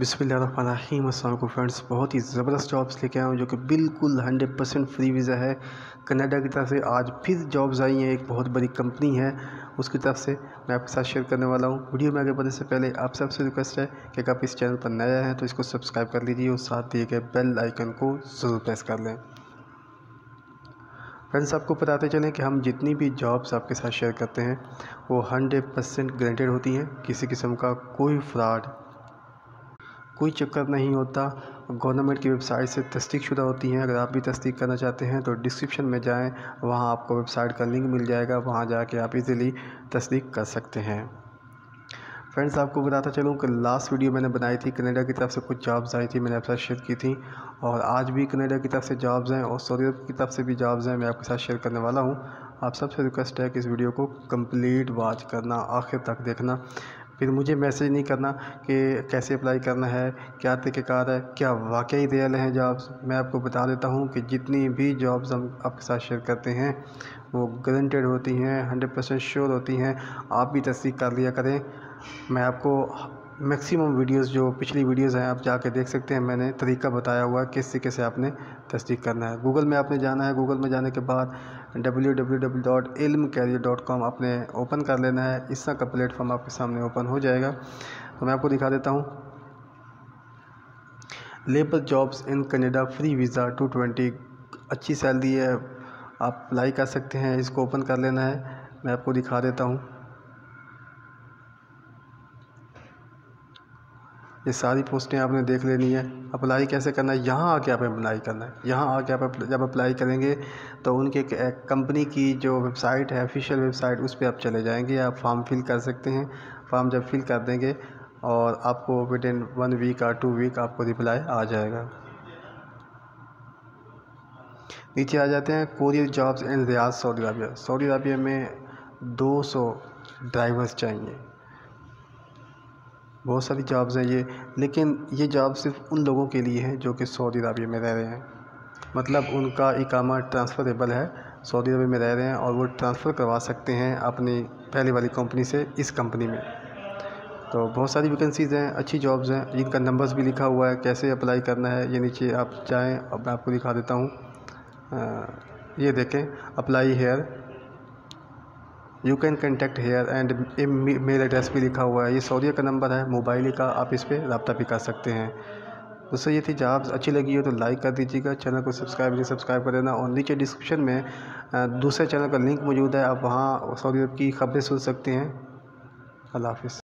बिस्मिल्लाहिर्रहमानिर्रहीम, अस्सलाम फ्रेंड्स। बहुत ही ज़बरदस्त जॉब्स लेके आया हूँ, जो कि बिल्कुल हंड्रेड परसेंट फ्री वीज़ा है। कनाडा की तरफ़ से आज फिर जॉब्स आई हैं, एक बहुत बड़ी कंपनी है। उसकी तरफ़ से मैं आपके साथ शेयर करने वाला हूँ। वीडियो में आगे बढ़ने से पहले आप सबसे रिक्वेस्ट है कि अगर आप इस चैनल पर नया हैं तो इसको सब्सक्राइब कर लीजिए और साथ दिए गए बेल आइकन को ज़रूर प्रेस कर लें। फ्रेंड्स, आपको बताते चलें कि हम जितनी भी जॉब्स आपके साथ शेयर करते हैं, वो हंड्रेड परसेंट ग्रेंटेड होती हैं। किसी किस्म का कोई फ्रॉड कोई चक्कर नहीं होता। गवर्नमेंट की वेबसाइट से तस्दीक शुदा होती हैं। अगर आप भी तस्दीक करना चाहते हैं तो डिस्क्रिप्शन में जाएँ। वहाँ आपको वेबसाइट का लिंक मिल जाएगा। वहाँ जाके आप इजीली तस्दीक कर सकते हैं। फ्रेंड्स, आपको बताता चलूँ कि लास्ट वीडियो मैंने बनाई थी, कनाडा की तरफ़ से कुछ जॉब्स आई थी, मैंने आपके साथ शेयर की थी। और आज भी कनाडा की तरफ़ से जॉब्स हैं और सऊदी अरब की तरफ़ से भी जॉब्स हैं। मैं आपके साथ शेयर करने वाला हूँ। आप सबसे रिक्वेस्ट है कि इस वीडियो को कंप्लीट वॉच करना, आखिर तक देखना। फिर मुझे मैसेज नहीं करना कि कैसे अप्लाई करना है, क्या तरीक़ेकार है, क्या वाकई रियल हैं जॉब्स मैं आपको बता देता हूँ कि जितनी भी जॉब्स हम आपके साथ शेयर करते हैं, वो गारंटेड होती हैं हंड्रेड परसेंट श्योर होती हैं। आप भी तस्दीक कर लिया करें। मैं आपको मैक्सिमम वीडियोस जो पिछली वीडियोस हैं, आप जाके देख सकते हैं। मैंने तरीका बताया हुआ है, किस तरीके से आपने तस्दीक करना है। गूगल में आपने जाना है, गूगल में जाने के बाद W W W dot Ilm career dot com आपने ओपन कर लेना है। इस तरह का प्लेटफॉर्म आपके सामने ओपन हो जाएगा। तो मैं आपको दिखा देता हूँ। Labour jobs in Canada free visa two twenty, अच्छी सैलरी है। आप अप्लाई कर सकते हैं, इसको ओपन कर लेना है। मैं आपको दिखा देता हूँ। ये सारी पोस्टें आपने देख लेनी है। अप्लाई कैसे करना है? यहाँ आके आप अप्लाई करना है। यहाँ आके आप जब अप्लाई करेंगे तो उनके कंपनी की जो वेबसाइट है ऑफिशियल वेबसाइट, उस पर आप चले जाएँगे। आप फॉर्म फिल कर सकते हैं। फॉर्म जब फिल कर देंगे, और आपको विद इन वन वीक और टू वीक आपको रिप्लाई आ जाएगा। नीचे आ जाते हैं courier jobs in Riyadh Saudi Arabia Saudi Arabia में 200 ड्राइवर्स चाहिए। बहुत सारी जॉब्स हैं ये, लेकिन ये जॉब सिर्फ़ उन लोगों के लिए हैं जो कि सऊदी अरबिया में रह रहे हैं। मतलब उनका इकामा ट्रांसफ़रेबल है, सऊदी अरबिया में रह रहे हैं और वो ट्रांसफ़र करवा सकते हैं अपनी पहले वाली कंपनी से इस कंपनी में। तो बहुत सारी वैकेंसीज़ हैं, अच्छी जॉब्स हैं जिनका नंबर्स भी लिखा हुआ है, कैसे अप्लाई करना है, ये नीचे आप जाएँ, अब मैं आपको दिखा देता हूँ। ये देखें apply here you can contact here and mail address भी लिखा हुआ है। ये सऊदिया का नंबर है मोबाइल का आप इस पर रबता भी कर सकते हैं। दोस्तों ये थी जहाँ अच्छी लगी हो तो लाइक कर दीजिएगा चैनल को सब्सक्राइब नहीं सब्सक्राइब कर देना और नीचे डिस्क्रिप्शन में दूसरे चैनल का लिंक मौजूद है, आप वहाँ सऊदी अरब की खबरें सुन सकते हैं। अल्लाह हाफिज़।